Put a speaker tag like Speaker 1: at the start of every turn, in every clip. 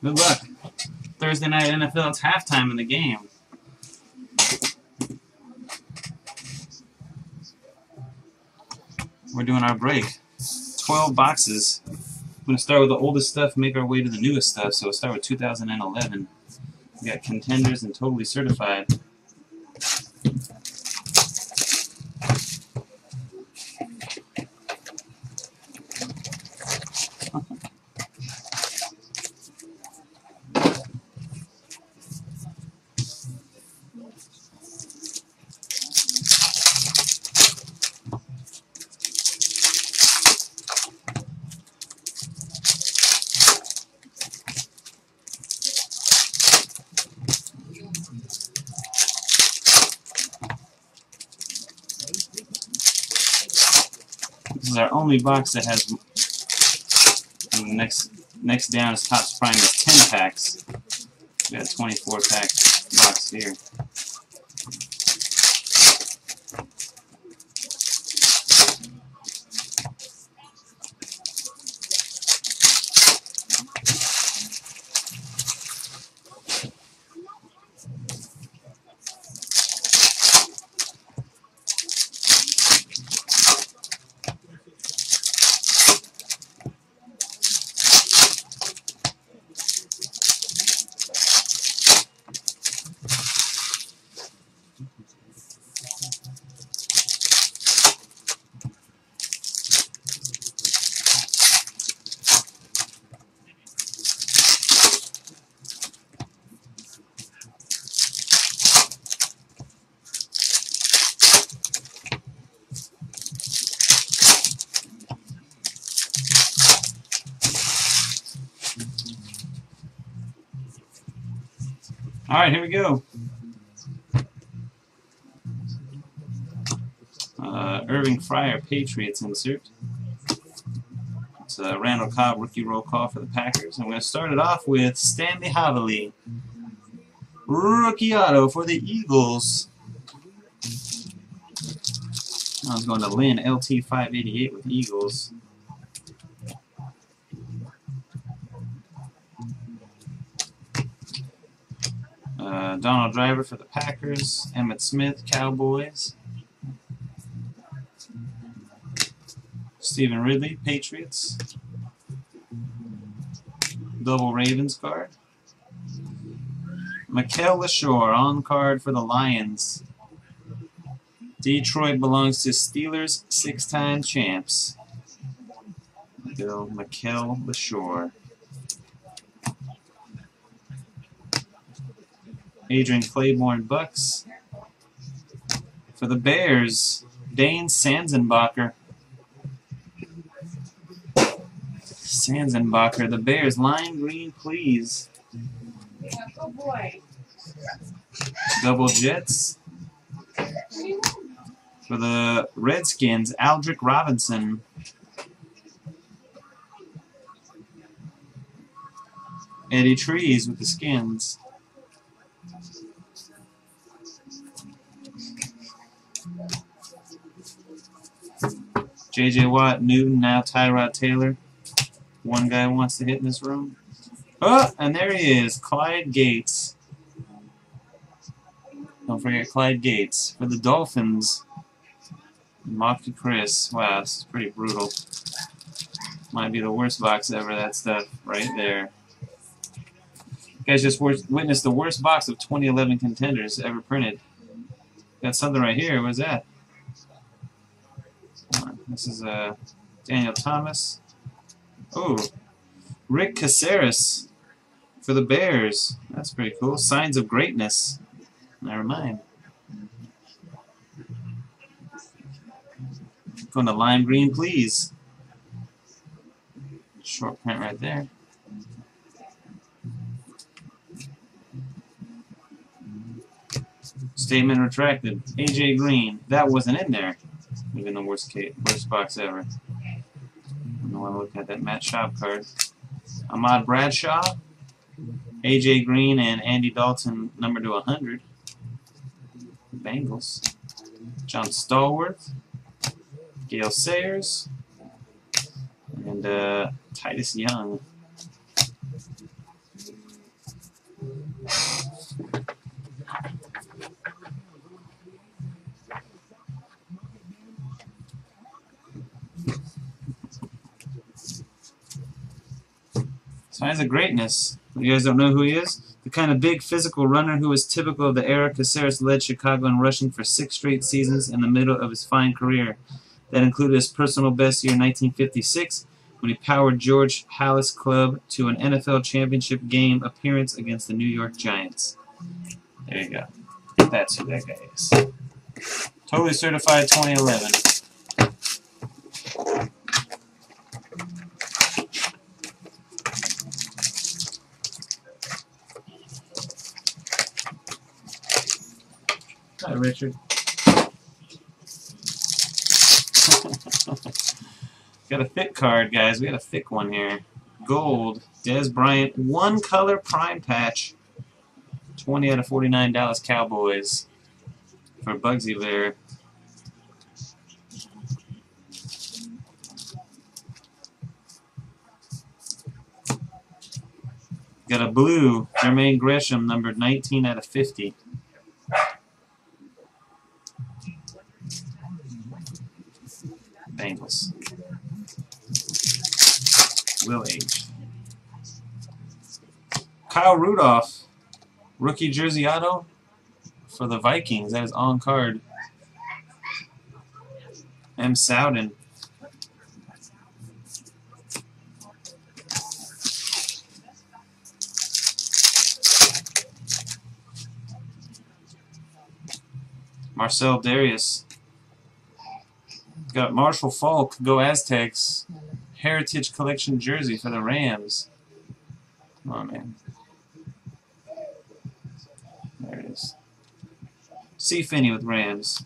Speaker 1: Good luck. Thursday night NFL, it's halftime in the game. We're doing our break. 12 boxes. I'm going to start with the oldest stuff, make our way to the newest stuff. So we'll start with 2011. We got contenders and totally certified. Only box that has. The next next down is Topps Prime is 10 packs. We got a 24 pack box here. All right, here we go. Uh, Irving Fryar, Patriots insert. It's a Randall Cobb rookie roll call for the Packers. I'm going to start it off with Stanley Havili. Rookie auto for the Eagles. I was going to Lynn, LT588 with Eagles. Uh, Donald Driver for the Packers. Emmitt Smith, Cowboys. Stevan Ridley, Patriots. Double Ravens card. Mikel Leshoure on card for the Lions. Detroit belongs to Steelers, six-time champs. Bill Mikel Leshoure. Adrian Clayborn Bucks. For the Bears, Dane Sanzenbacher. Sanzenbacher, the Bears, lime green, please.
Speaker 2: Oh boy.
Speaker 1: Double Jets. For the Redskins, Aldrick Robinson. Eddie Trees with the Skins. J.J. Watt, Newton, now Tyrod Taylor. One guy wants to hit in this room. Oh, and there he is, Clyde Gates. Don't forget Clyde Gates. For the Dolphins, Mocky Chris. Wow, this is pretty brutal. Might be the worst box ever, that stuff right there. You guys just witnessed the worst box of 2011 contenders ever printed. Got something right here. What's that? This is uh, Daniel Thomas. Oh, Rick Casares for the Bears. That's pretty cool. Signs of greatness. Never mind. Going to lime green, please. Short print right there. Statement retracted. AJ Green. That wasn't in there. Even the worst case, worst box ever. I want to look at that Matt Schaub card. Ahmad Bradshaw, AJ Green, and Andy Dalton, number to 100. Bengals. John Stallworth, Gale Sayers, and uh, Titus Young. Signs of greatness. You guys don't know who he is? The kind of big physical runner who was typical of the era Casares led Chicago in rushing for six straight seasons in the middle of his fine career. That included his personal best year in 1956 when he powered George Halas Club to an NFL championship game appearance against the New York Giants. There you go. That's who that guy is. Totally certified 2011. Hi, Richard. got a thick card, guys. We got a thick one here. Gold. Dez Bryant. One color prime patch. 20 out of 49 Dallas Cowboys. For Bugsy there. Got a blue Jermaine Gresham, numbered 19 out of 50. Bengals. Will age. Kyle Rudolph, rookie jersey auto for the Vikings. That is on card. M. Sowden. Marcell Dareus. Got Marshall Faulk, Go Aztecs. Heritage Collection jersey for the Rams. On, man. There it is. See Finney with Rams.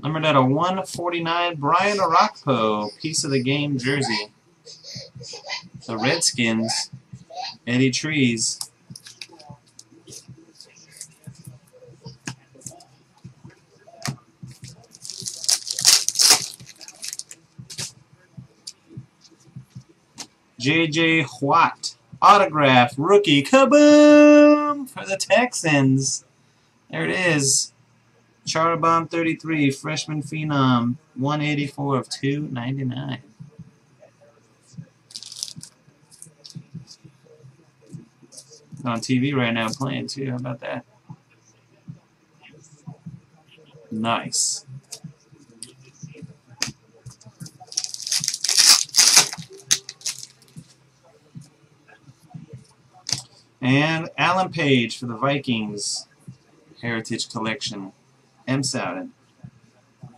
Speaker 1: Numbered at a 149, Brian Orakpo, piece of the game jersey. The Redskins, Eddie Trees. J.J. Watt, autograph, rookie, kaboom, for the Texans. There it is. Charbomb 33, freshman phenom, 184 of 299. On TV right now playing too. How about that? Nice. And Alan Page for the Vikings Heritage Collection. M. Sowden.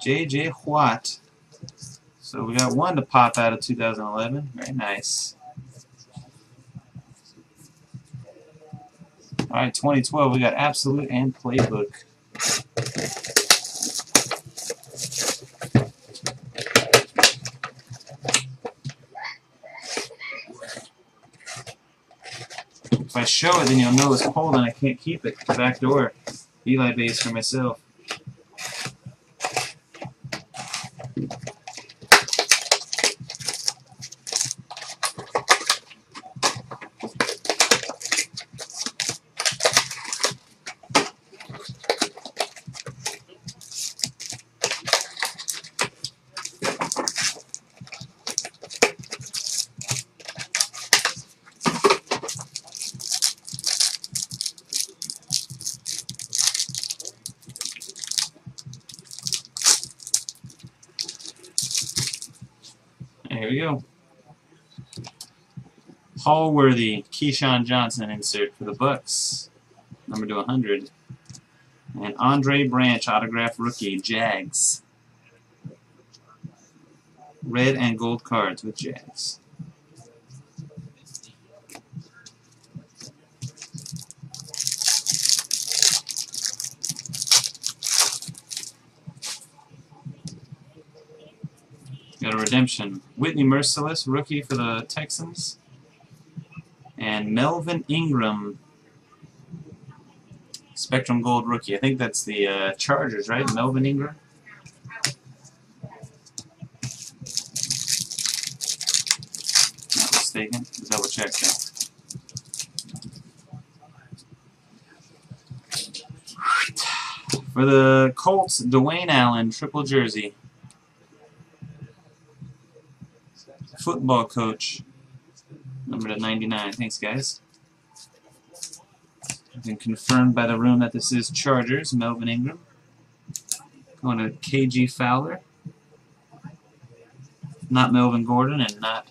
Speaker 1: J.J. Watt. So we got one to pop out of 2011. Very nice. Alright, 2012, we got Absolute and Playbook. I show it, then you'll know it's cold and I can't keep it. The back door. Eli base for myself. Here we go. Hallworthy, Keyshawn Johnson insert for the Bucks, number to 100. And Andre Branch, autograph rookie, Jags. Red and gold cards with Jags. redemption. Whitney Mercilus, rookie for the Texans. And Melvin Ingram, Spectrum Gold rookie. I think that's the uh, Chargers, right? Melvin Ingram. Not mistaken. Double check that. For the Colts, Dwayne Allen, triple jersey. Football coach, number to 99. Thanks, guys. I've Been confirmed by the room that this is Chargers, Melvin Ingram. Going to KG Fowler. Not Melvin Gordon and not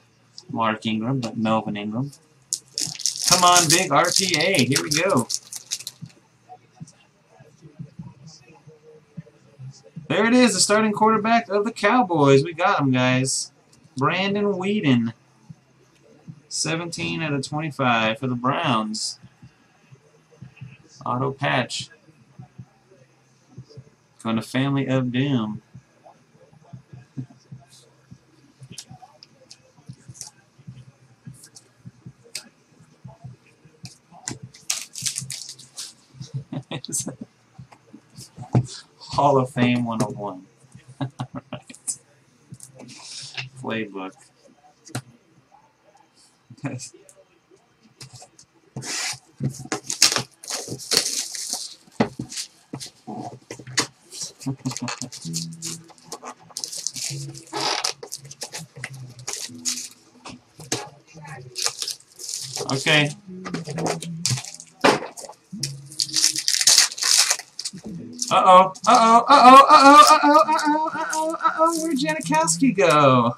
Speaker 1: Mark Ingram, but Melvin Ingram. Come on, big RPA. Here we go. There it is, the starting quarterback of the Cowboys. We got him, guys. Brandon Weeden. 17 out of 25 for the Browns. Auto patch. Going to Family of Doom. Hall of Fame 101. Playbook. okay. Uh-oh, uh-oh, uh-oh, uh-oh, uh-oh, uh-oh, uh-oh, uh-oh, where'd Janikowski go?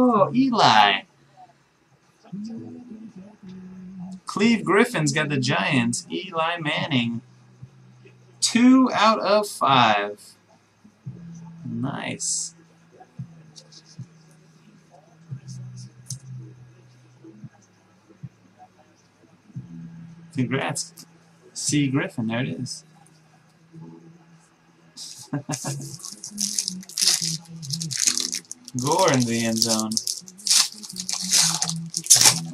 Speaker 1: Oh, Eli. Cleve Griffin's got the Giants. Eli Manning. Two out of five. Nice. Congrats. C. Griffin, there it is. Gore in the end zone.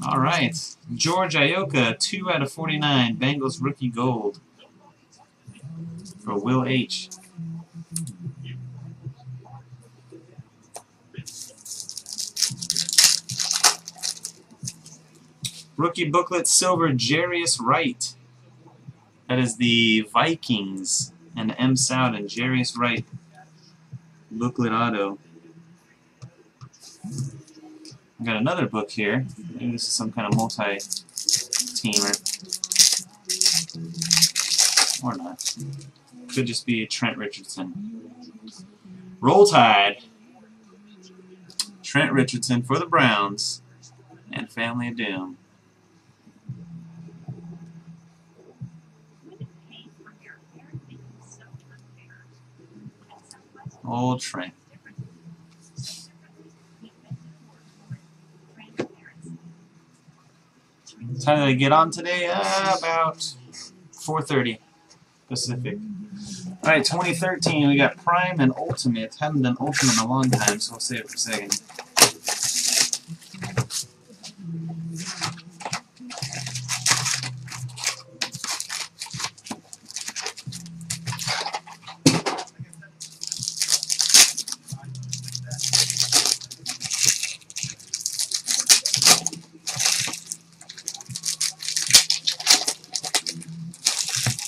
Speaker 1: All right. George Iloka, 2 out of 49. Bengals rookie gold. For Will H. Rookie booklet silver, Jarius Wright. That is the Vikings and M. Soud and Jarius Wright booklet auto. I got another book here. Maybe this is some kind of multi-teamer. Or not. Could just be Trent Richardson. Roll Tide. Trent Richardson for the Browns and Family of Doom. Old Trent. Time did I get on today? Uh, about 4.30 Pacific. Alright, 2013, we got Prime and Ultimate. Haven't done Ultimate in a long time, so I'll save it for a second.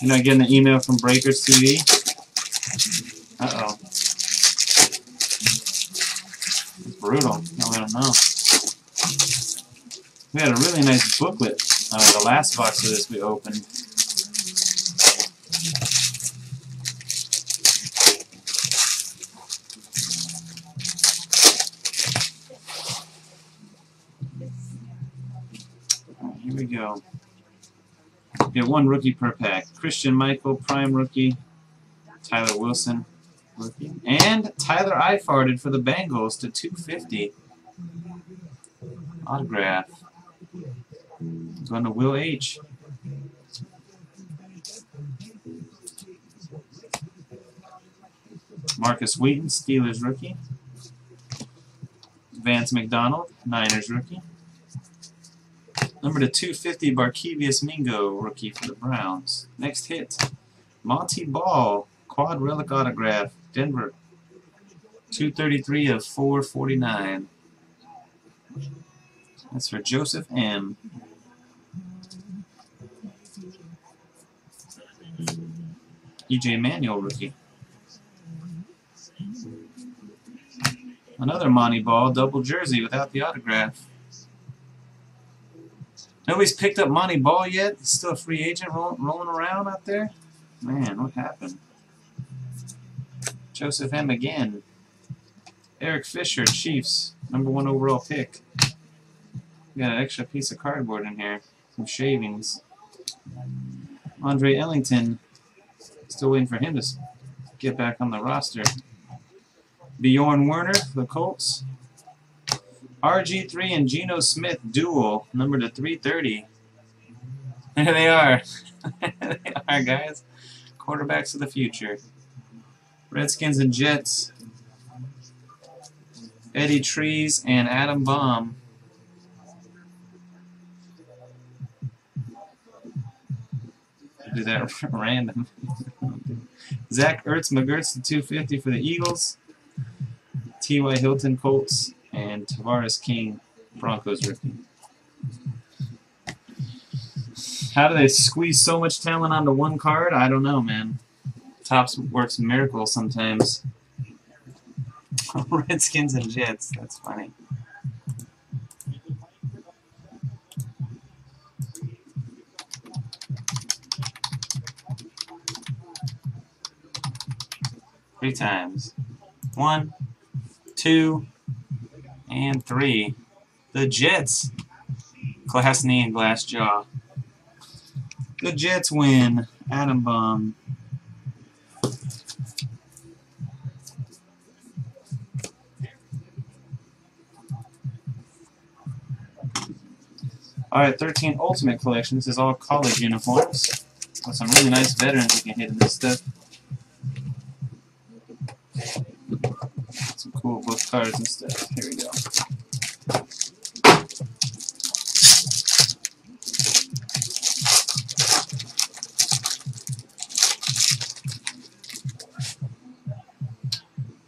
Speaker 1: You know, getting an email from Breakers TV. Uh-oh. It's brutal. Let them know. We had a really nice booklet uh, the last box of this we opened. Here we go. Get one rookie per pack. Christian Michael, prime rookie. Tyler Wilson, rookie. And Tyler Eifarded for the Bengals to 250. Autograph. Going to Will H. Markus Wheaton, Steelers rookie. Vance McDonald, Niners rookie. Number to 250, Barkevius Mingo, rookie for the Browns. Next hit, Montee Ball, quad relic autograph, Denver. 233 of 449. That's for Joseph M. EJ Manuel rookie. Another Montee Ball double jersey without the autograph. Nobody's picked up Montee Ball yet? He's still a free agent roll, rolling around out there? Man, what happened? Joseph M. again. Eric Fisher, Chiefs, number one overall pick. We got an extra piece of cardboard in here. Some shavings. Andre Ellington. Still waiting for him to get back on the roster. Bjorn Werner for the Colts. RG3 and Geno Smith duel, number to 330. There they are. there they are, guys. Quarterbacks of the future. Redskins and Jets. Eddie Trees and Adam Baum. Do that random. Zach Ertz McGurts to 250 for the Eagles. T.Y. Hilton Colts and Tavarres King Broncos rookie. How do they squeeze so much talent onto one card? I don't know, man. Topps works miracles sometimes. Redskins and Jets. That's funny. Three times. One, two, and three. The Jets. Class Klasny and Glassjaw. The Jets win. Adam Bomb. Alright, 13 Ultimate Collection. This is all college uniforms. With some really nice veterans you can hit in this stuff. Cool book cards stuff. Here we go.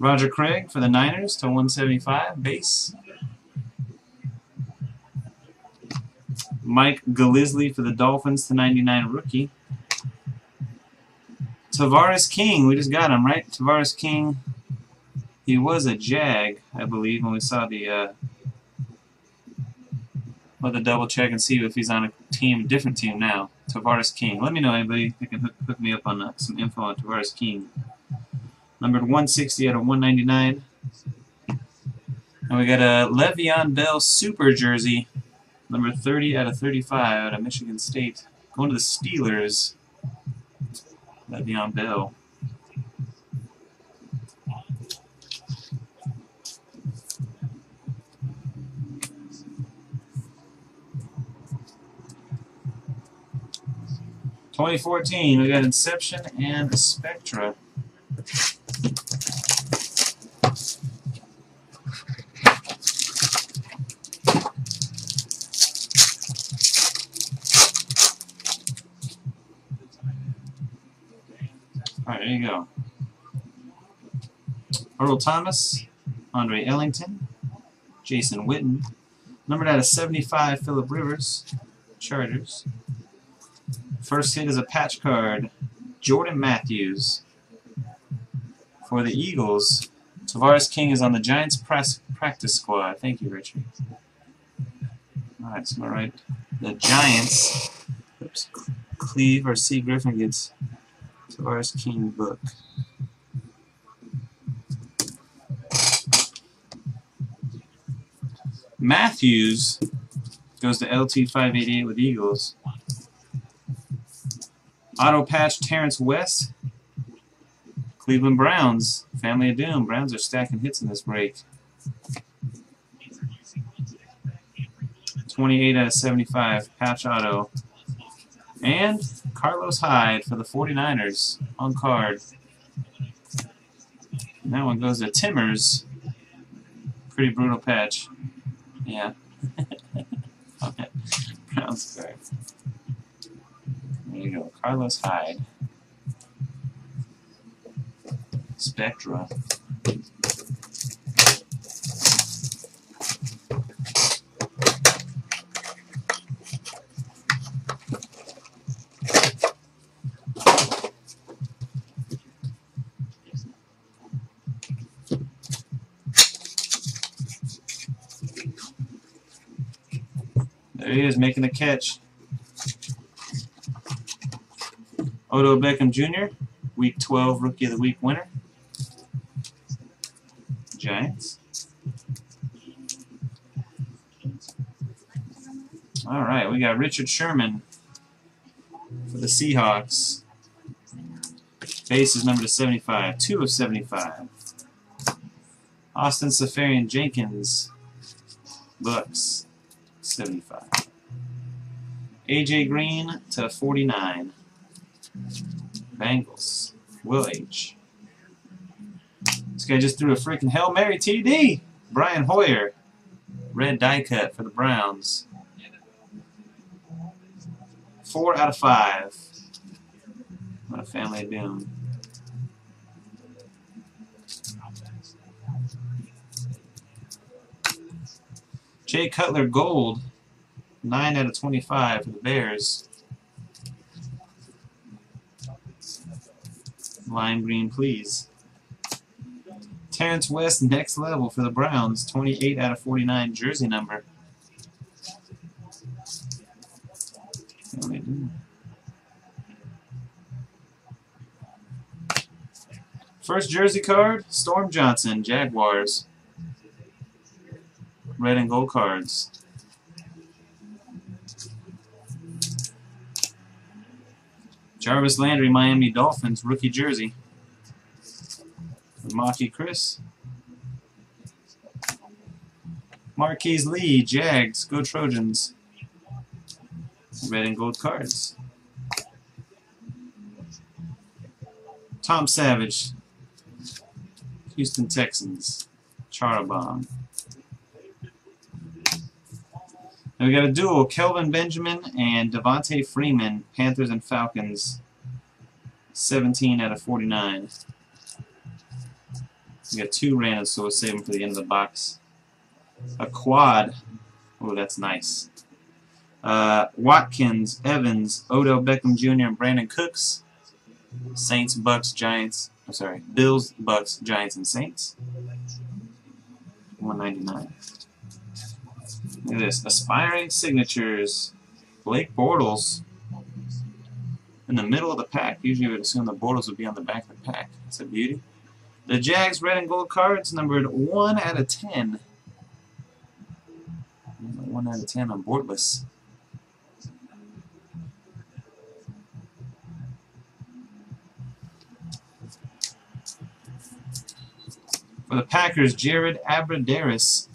Speaker 1: Roger Craig for the Niners to 175 base. Mike Gillislee for the Dolphins to 99 rookie. Tavarres King, we just got him, right? Tavarres King, he was a Jag, I believe, when we saw the, uh, let the double check and see if he's on a team, different team now. Tavarres King. Let me know, anybody that can hook, hook me up on uh, some info on Tavarres King. Numbered 160 out of 199. And we got a Le'Veon Bell Super Jersey Number 30 out of 35 out of Michigan State. Going to the Steelers. Le'Veon Bell. Twenty fourteen, we got Inception and Spectra. Alright, there you go. Earl Thomas, Andre Ellington, Jason Witten, numbered out of 75, Philip Rivers, Chargers. First hit is a patch card, Jordan Matthews. For the Eagles, Tavarres King is on the Giants press practice squad. Thank you, Richard. Alright, so write the Giants. Oops, Cleve or C. Griffin gets Tavarres King book. Matthews goes to LT588 with Eagles. Auto patch Terrance West. Cleveland Browns. Family of Doom. Browns are stacking hits in this break. 28 out of 75. Patch auto. And Carlos Hyde for the 49ers on card. And that one goes to Timmers. Pretty brutal patch. Yeah. Browns card. You go. Carlos Hyde. Spectra. There he is making the catch. Odell Beckham Jr., Week 12 Rookie of the Week winner. Giants. All right, we got Richard Sherman for the Seahawks. Base is number to 75, 2 of 75. Austin Seferian Jenkins, Bucks, 75. AJ Green to 49. Bengals, Will H. This guy just threw a freaking Hail Mary TD. Brian Hoyer, red die cut for the Browns. Four out of five. What a family of doom. Jay Cutler Gold, 9 out of 25 for the Bears. Lime green, please. Terrance West, next level for the Browns, 28 out of 49 jersey number. First jersey card, Storm Johnson, Jaguars. Red and gold cards. Jarvis Landry, Miami Dolphins, rookie jersey. Maki Chris. Marquise Lee, Jags, go Trojans. Red and gold cards. Tom Savage, Houston Texans, Charabon. And we got a duel, Kelvin Benjamin and Devonta Freeman, Panthers and Falcons, 17 out of 49. We got two randoms, so we'll save them for the end of the box. A quad. Oh, that's nice. Uh, Watkins, Evans, Odell Beckham Jr., and Brandin Cooks. Saints, Bucks, Giants. I'm sorry, Bills, Bucks, Giants, and Saints. 199. Look at this. Aspiring signatures. Blake Bortles. In the middle of the pack. Usually would assume the Bortles would be on the back of the pack. It's a beauty. The Jags red and gold cards numbered 1 out of 10. 1 out of 10 on Bortles. For the Packers, Jared Abbrederis,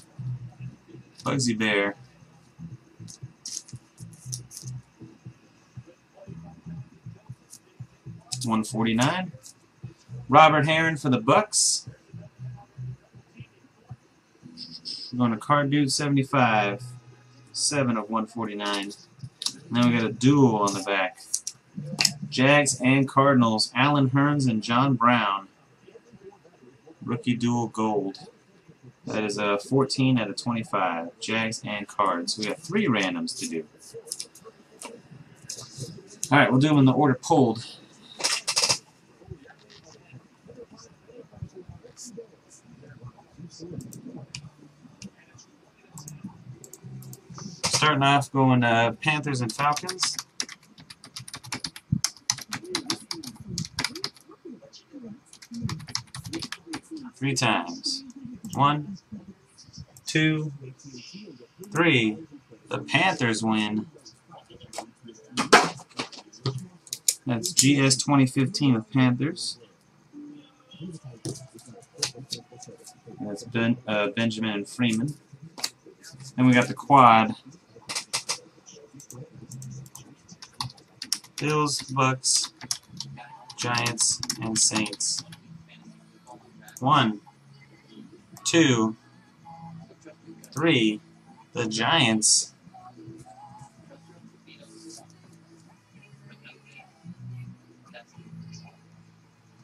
Speaker 1: Bugsy Bear. One forty nine. Robert Herron for the Bucks. going to Card Dude 75. 7 of 149. Now we got a duel on the back. Jags and Cardinals. Allen Hurns and John Brown. Rookie dual gold. That is a 14 out of 25. Jags and cards. We have three randoms to do. Alright, we'll do them in the order pulled. Starting off going uh, Panthers and Falcons. Three times. One, two, three. The Panthers win. That's GS 2015 of Panthers. That's ben, uh, Benjamin and Freeman. Then we got the quad. Bills, Bucks, Giants, and Saints. One, two, three. The Giants.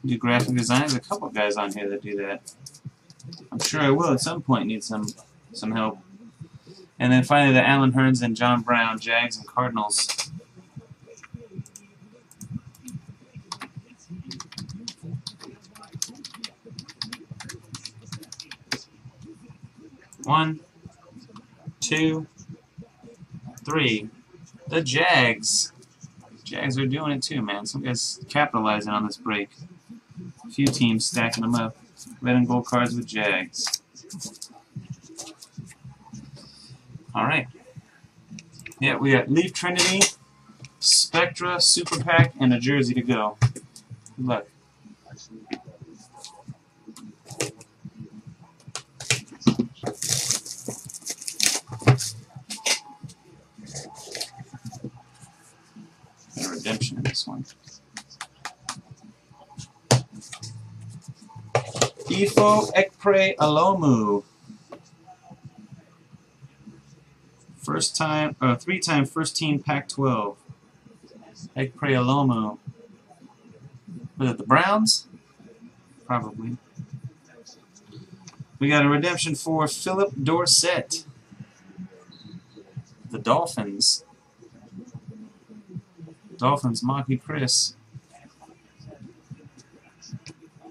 Speaker 1: Do graphic design. There's a couple guys on here that do that. I'm sure I will at some point need some some help. And then finally the Allen Hurns and John Brown, Jags and Cardinals. One, two, three. The Jags. Jags are doing it too, man. Some guys capitalizing on this break. A few teams stacking them up. Red and gold cards with Jags. Alright. Yeah, we got Leaf Trinity, Spectra, Super Pack, and a jersey to go. Good luck. A redemption in this one. Ifo Ekpre Olomu. First time, uh, three-time first team Pac-12. Ekpre Olomu. Was it the Browns? Probably. We got a redemption for Phillip Dorsett. The Dolphins. Dolphins, Maki Chris.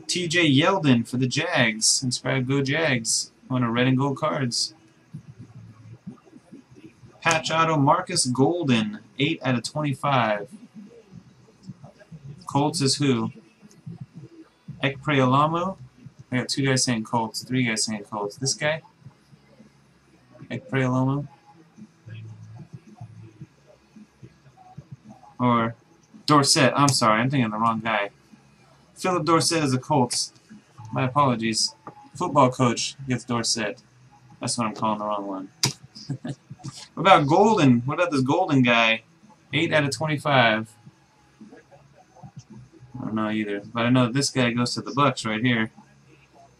Speaker 1: TJ Yeldon for the Jags. Inspired Go Jags. On a red and gold cards. Patch Auto Marcus Golden. 8 out of 25. Colts is who? Ekpre Olomu. I got two guys saying Colts, three guys saying Colts. This guy? Ekpre Olomu. Or Dorsett. I'm sorry, I'm thinking the wrong guy. Phillip Dorsett is a Colts. My apologies. Football coach gets Dorsett. That's what I'm calling the wrong one. what about Golden? What about this Golden guy? 8 out of 25. I don't know either. But I know this guy goes to the Bucks right here.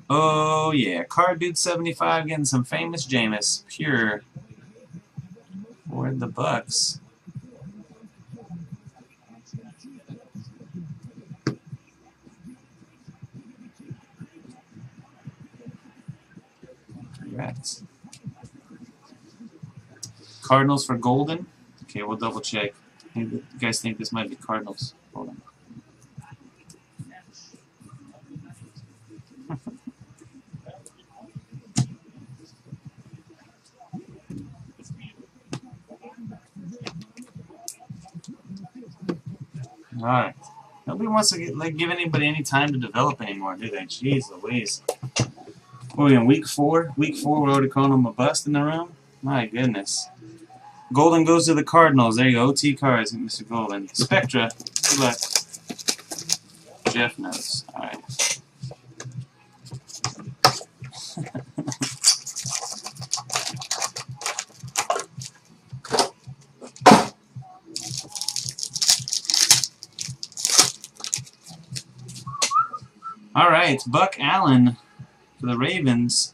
Speaker 1: Oh yeah, Card Dude 75 getting some famous Jameis. Pure. For the Bucks. Congrats. Cardinals for Golden. Okay, we'll double check. You guys think this might be Cardinals? Hold on. Alright. Nobody wants to get, like, give anybody any time to develop anymore, do they? Jeez Louise. What are we in week four? Week four, we're already calling them a bust in the room? My goodness. Golden goes to the Cardinals. There you go. OT cards, Mr. Golden. Spectra. Good luck. Jeff knows. Alright. Alright, Buck Allen for the Ravens.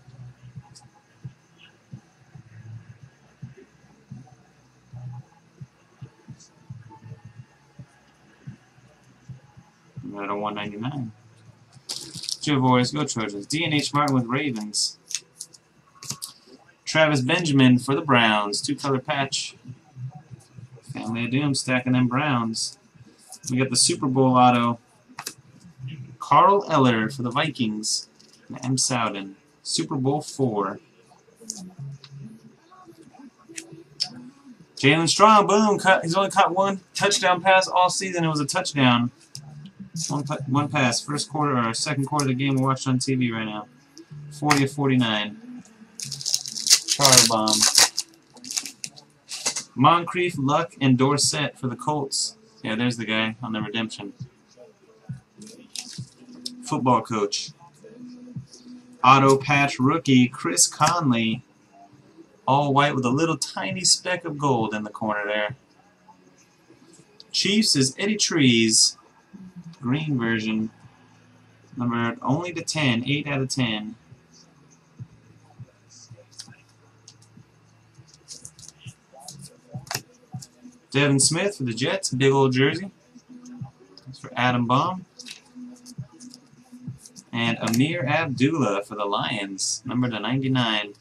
Speaker 1: At a 199. Two boys, go Trojans. DNH Martin with Ravens. Travis Benjamin for the Browns. Two color patch. Family of Doom stacking them Browns. We got the Super Bowl auto. Carl Eller for the Vikings. And M. Sowden. Super Bowl 4. Jaelen Strong, boom. Cut, he's only caught one touchdown pass all season. It was a touchdown. One, one pass. First quarter or second quarter of the game we watched on TV right now. 40 of 49. Charlie Bomb. Moncrief, Luck, and Dorsett for the Colts. Yeah, there's the guy on the redemption. Football coach. Auto patch rookie, Chris Conley. All white with a little tiny speck of gold in the corner there. Chiefs is Eddie Trees. Green version. Numbered only to 10. 8 out of 10. Devin Smith for the Jets. Big old jersey. That's for Adam Baum. And Ameer Abdullah for the Lions, number to 99.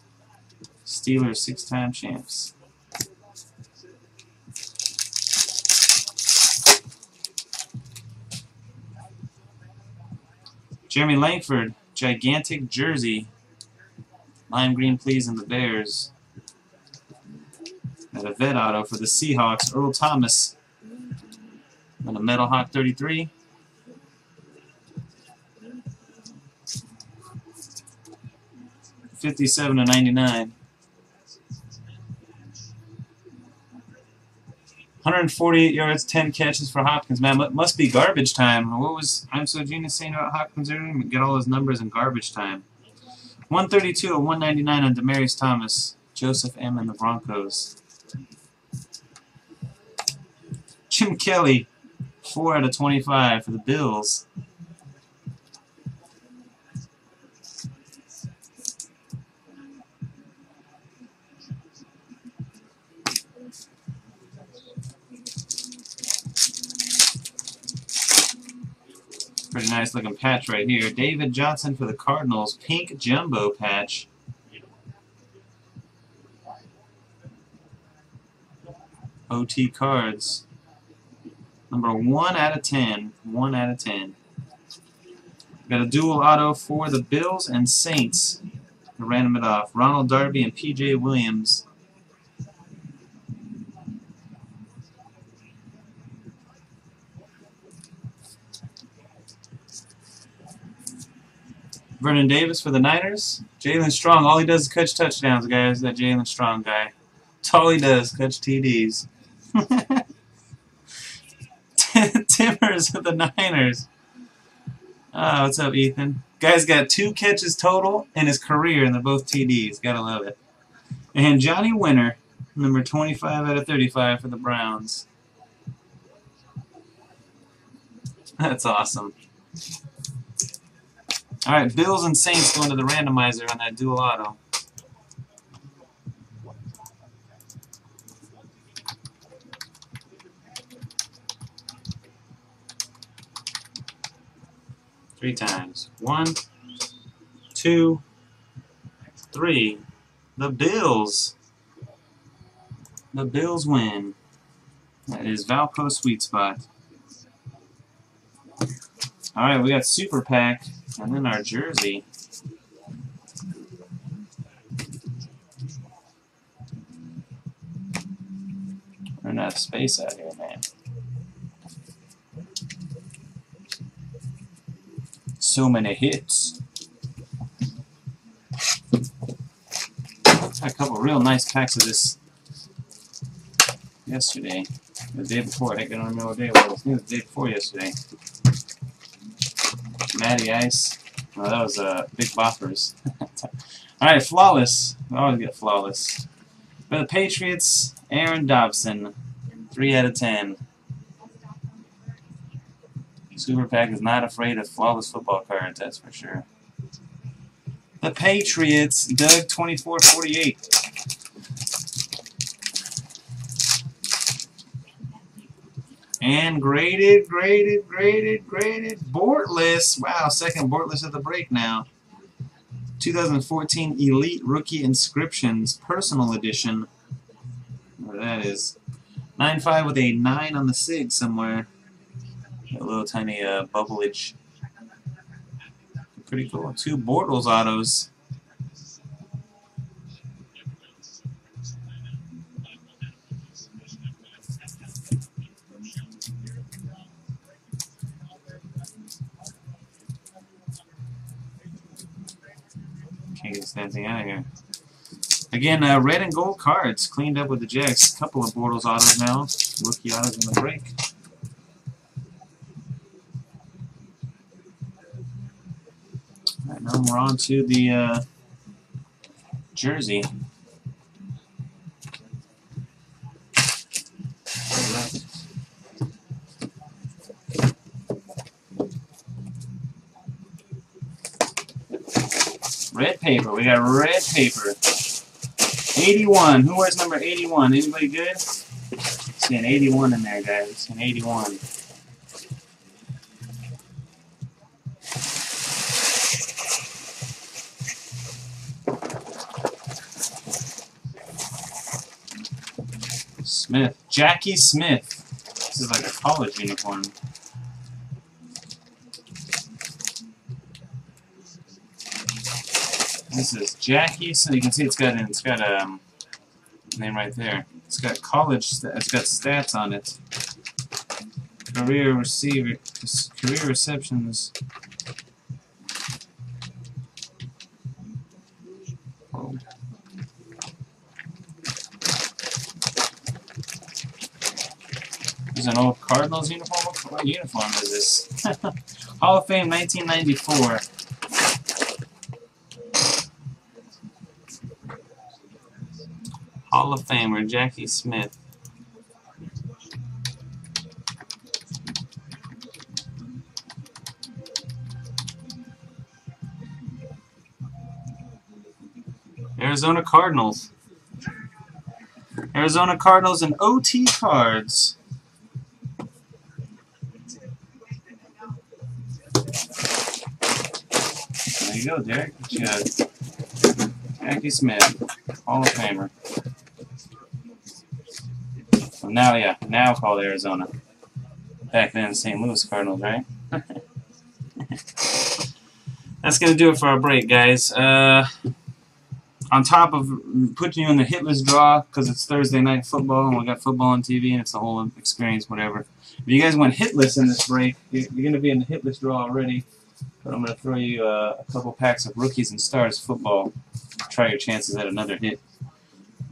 Speaker 1: Steelers six-time champs. Jeremy Langford, gigantic jersey. Lime green, please, and the Bears. Got a vet auto for the Seahawks, Earl Thomas. And a Metal Hawk 33. Fifty-seven to ninety-nine. 148 yards, 10 catches for Hopkins. Man, must be garbage time. What was I'm so genius saying about Hopkins earlier? Get all his numbers in garbage time. 132 to 199 on Demaryius Thomas. Joseph M. and the Broncos. Jim Kelly, 4 out of 25 for the Bills. Nice looking patch right here. David Johnson for the Cardinals. Pink jumbo patch. OT cards. Number 1 out of 10. 1 out of 10. Got a dual auto for the Bills and Saints. random it off. Ronald Darby and PJ Williams. Vernon Davis for the Niners. Jaelen Strong, all he does is catch touchdowns, guys. That Jaelen Strong guy. That's all he does, catch TDs. Timmers for the Niners. Oh, what's up, Ethan? Guy's got two catches total in his career, and they're both TDs. Gotta love it. And Johnny Winter, number 25 out of 35 for the Browns. That's awesome. Alright, Bills and Saints going to the randomizer on that dual auto. Three times. One, two, three. The Bills. The Bills win. That is Valpo Sweet Spot. Alright, we got Super Pack. And then our jersey. Running out of space out here, man. So many hits. Had a couple real nice packs of this yesterday. The day before. I don't remember what day it was. I think it was the day before yesterday. Matty Ice. No, that was uh, Big Boppers. Alright, Flawless. I always get Flawless. For the Patriots, Aaron Dobson. 3 out of 10. Super Pack is not afraid of flawless football cards, that's for sure. The Patriots, Doug2448. And graded, graded, graded, graded. Bortles. Wow, second Bortles of the break now. 2014 Elite Rookie Inscriptions Personal Edition. Where that is. 9-5 with a 9 on the SIG somewhere. A little tiny uh, bubbleage. Pretty cool. Two Bortles autos. Anything out of here. Again, uh, red and gold cards cleaned up with the Jacks. Couple of Bortles autos now. Rookie autos in the break. Right, now we're on to the uh, jersey. Paper. We got red paper. 81. Who wears number 81? Anybody good? See an 81 in there, guys. See an 81. Smith. Jackie Smith. This is like a college uniform. This is Jackie, so you can see it's got it's got a um, name right there. It's got college. It's got stats on it. Career receiver, career receptions. Oh. There's an old Cardinals uniform. What uniform is this? Hall of Fame 1994. Hall of Famer Jackie Smith. Arizona Cardinals. Arizona Cardinals and OT cards. There you go, Derek. Jackie Smith, Hall of Famer. Now, yeah, now called Arizona. Back then, St. Louis Cardinals, right? That's gonna do it for our break, guys. Uh, on top of putting you in the hitless draw because it's Thursday night football and we got football on TV and it's the whole experience, whatever. If you guys went hitless in this break, you're going to be in the hitless draw already. But I'm going to throw you uh, a couple packs of rookies and stars football. Try your chances at another hit.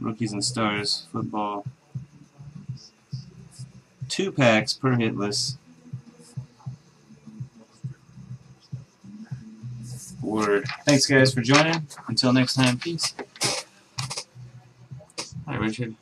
Speaker 1: Rookies and stars football. Two packs per hitless. Word. Thanks, guys, for joining. Until next time, peace. Hi, Richard.